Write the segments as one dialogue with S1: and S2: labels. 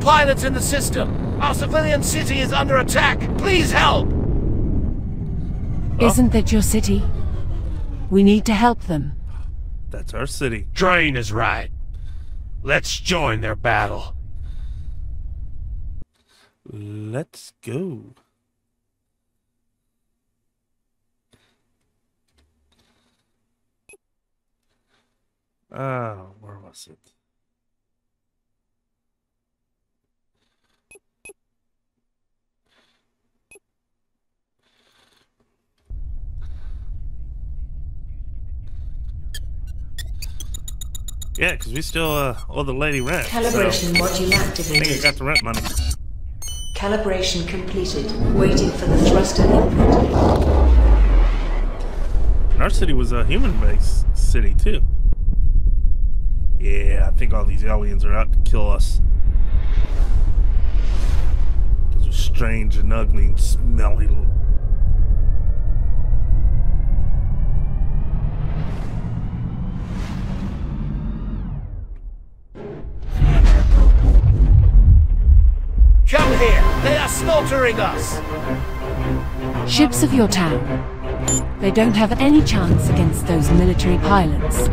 S1: All pilots in the system! Our civilian city is under attack! Please help!
S2: Isn't that your city? We need to help them.
S3: That's our city.
S1: Drain is right. Let's join their battle.
S3: Let's go. Ah, where was it? Yeah, because we still uh, owe the lady rent.
S4: Calibration
S3: so
S4: module
S3: I
S4: activated.
S3: think I got the rent money.
S4: Calibration completed. Waiting for the thruster input.
S3: And our city was a human-based city too. Yeah, I think all these aliens are out to kill us. Because we're strange and ugly and smelly.
S1: They are slaughtering us!
S2: Ships of your town. They don't have any chance against those military pilots.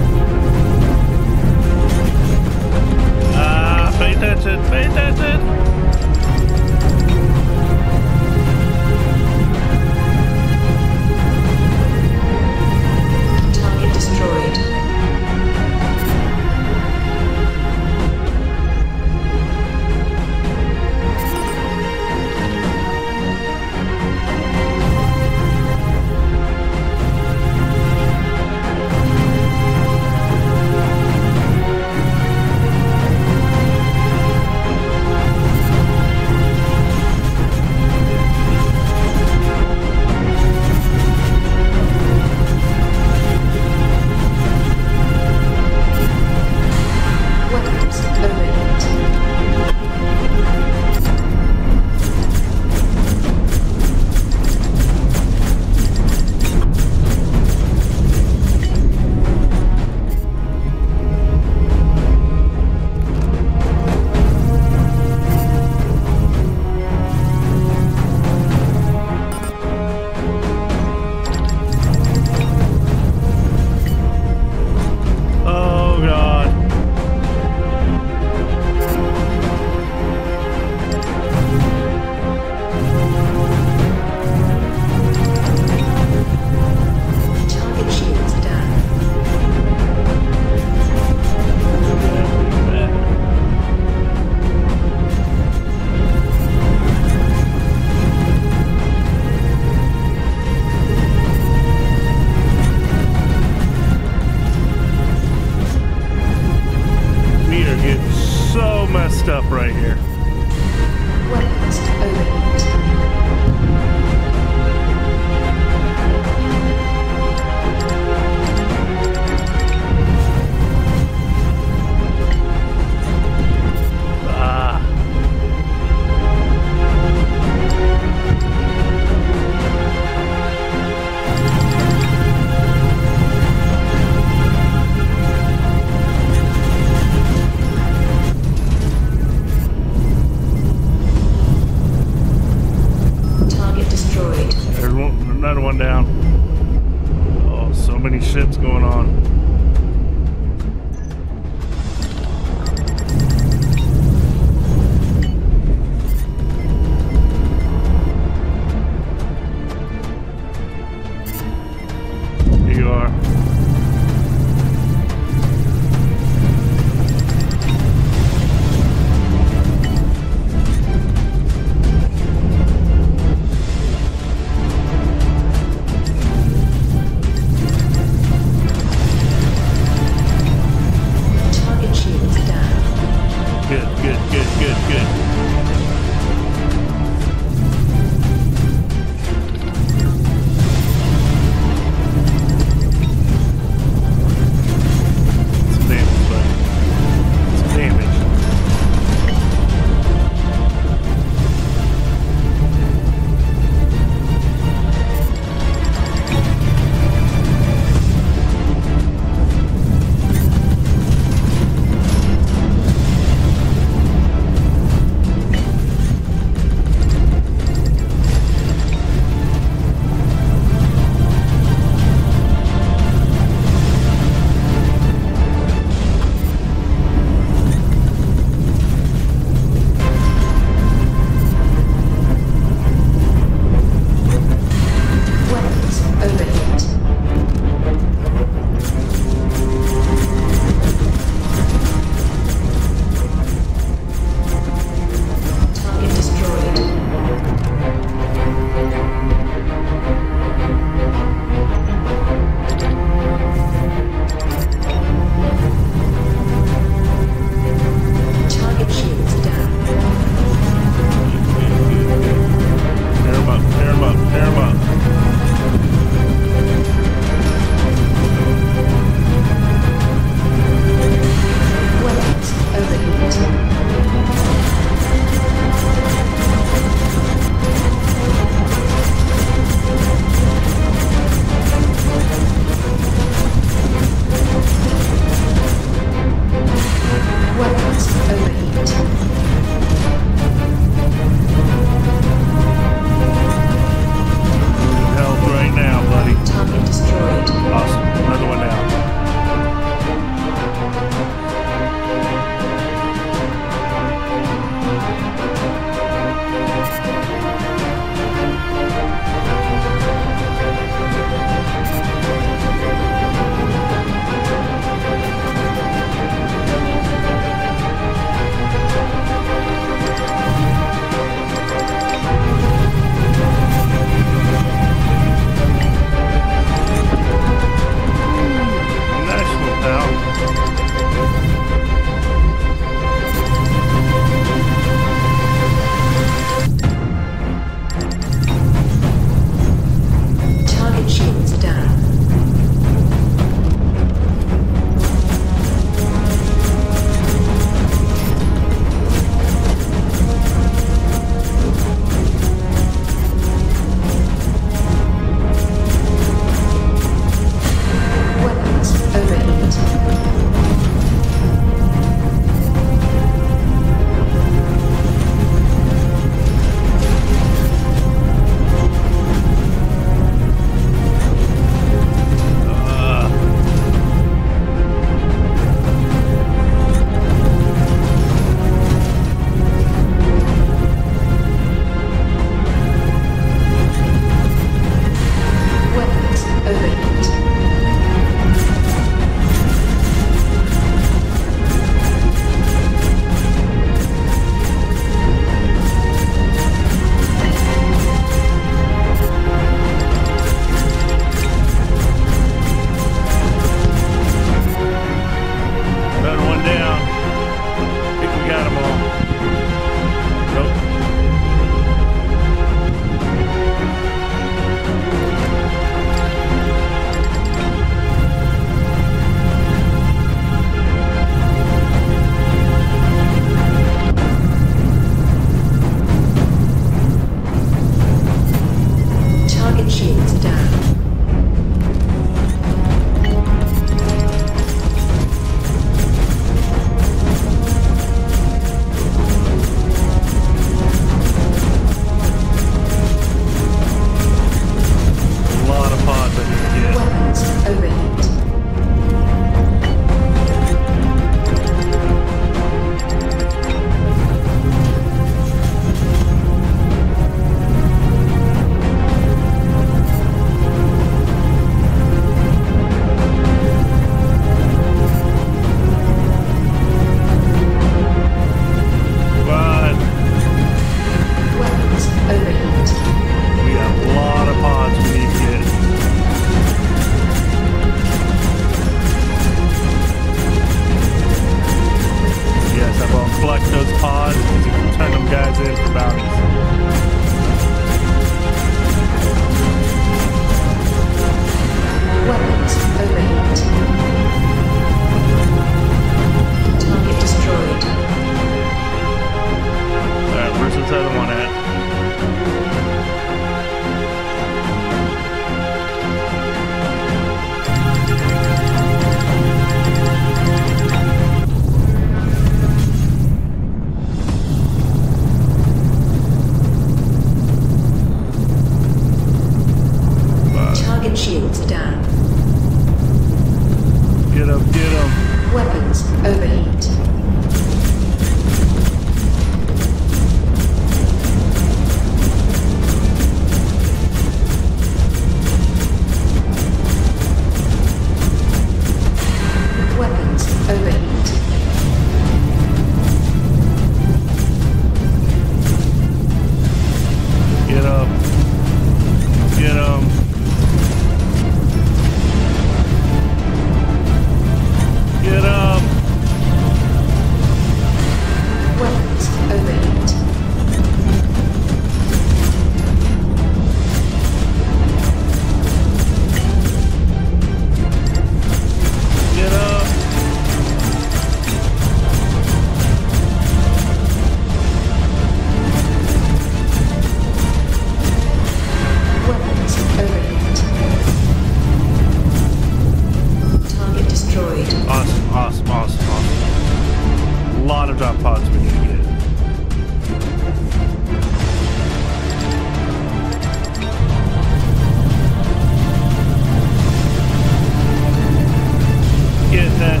S3: That.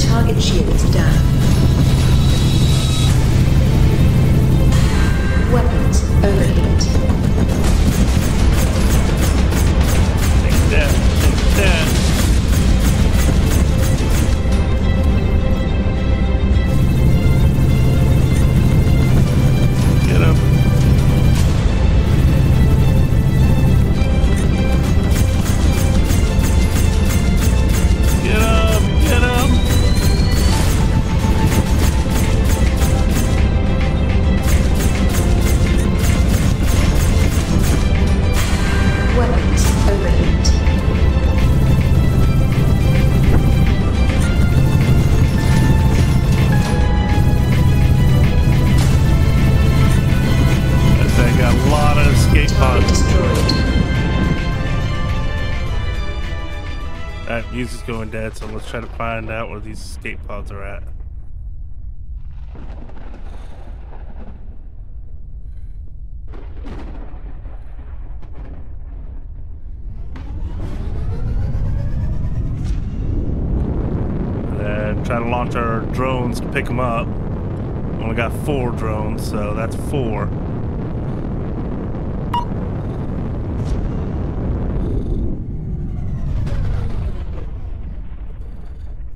S4: Target shields down. Weapons overheat.
S3: Music's going dead, so let's try to find out where these escape pods are at. Try to launch our drones to pick them up. Only got four drones, so that's four.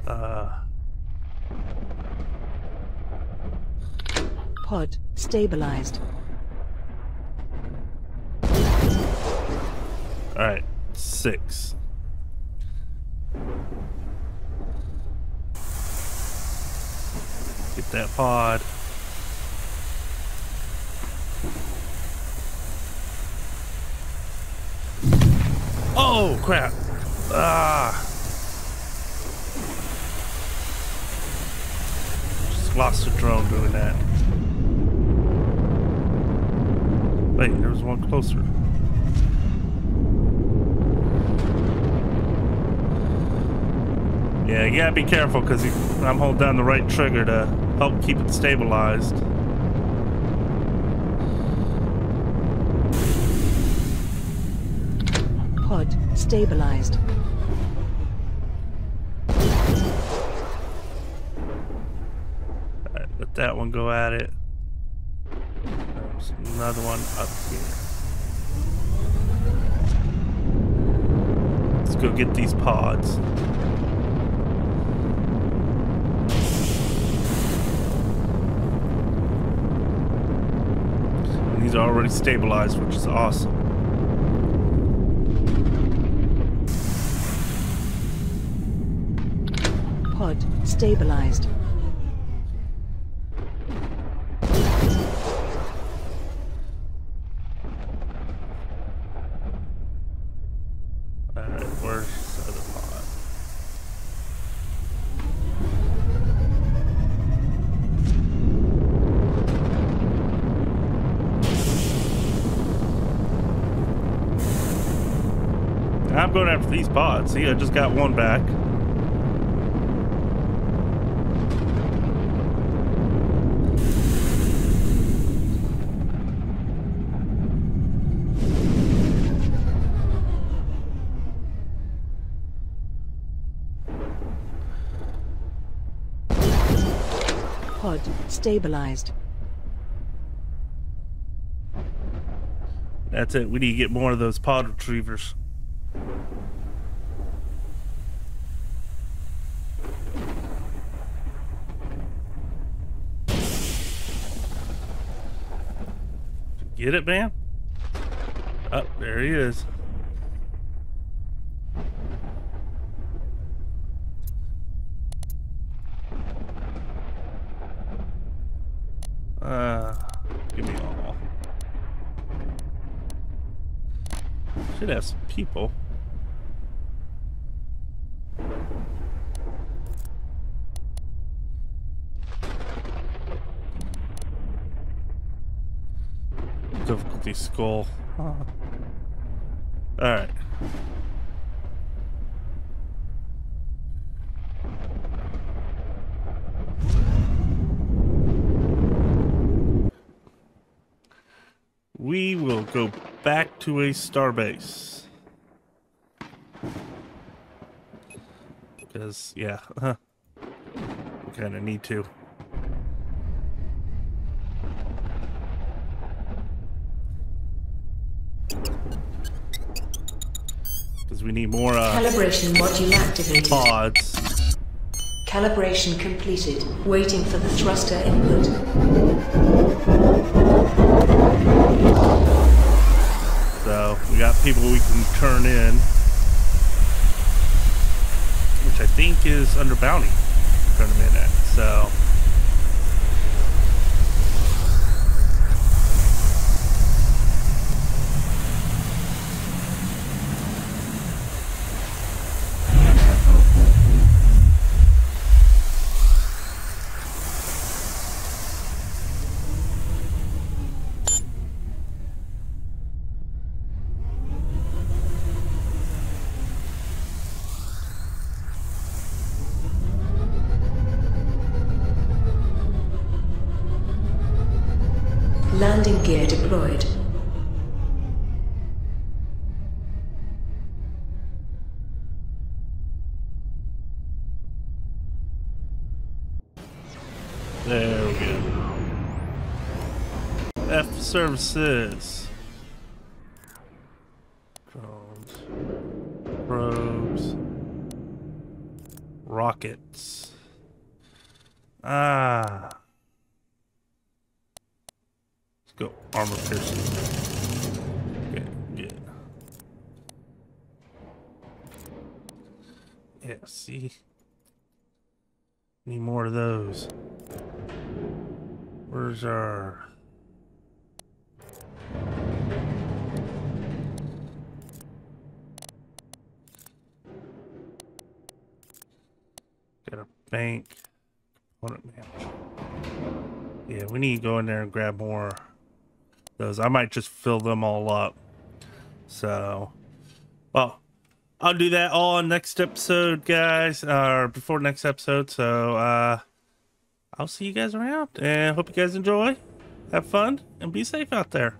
S3: Uh,
S4: Pod stabilized.
S3: Alright, six. Get that pod. Oh, crap. Ah. Just lost a drone doing that. Wait, there was one closer. Yeah, you gotta be careful because I'm holding down the right trigger to help keep it stabilized.
S4: Pod stabilized.
S3: That one go at it. There's another one up here. Let's go get these pods. And these are already stabilized, which is awesome.
S4: Pod stabilized.
S3: Going after these pods. See, I just got one back.
S5: Pod stabilized.
S3: That's it. We need to get more of those pod retrievers. Get it, man? Up oh, there he is. Uh, give me all. Should have some people. Difficulty skull. Alright. We will go back to a starbase. Because, yeah, we kind of need to. We need more uh,
S4: Calibration module activated.
S3: pods.
S4: Calibration completed. Waiting for the thruster input.
S3: So we got people we can turn in, which I think is under bounty. Turn them in at. So services. Drones. Probes. Rockets. Ah. Let's go armor piercing. Okay, good. Yeah, see? Need more of those. Where's our... Got a bank. Yeah, we need to go in there and grab more those. I might just fill them all up. So, well, I'll do that all on next episode, guys, or before next episode. So, uh, I'll see you guys around and hope you guys enjoy. Have fun and be safe out there.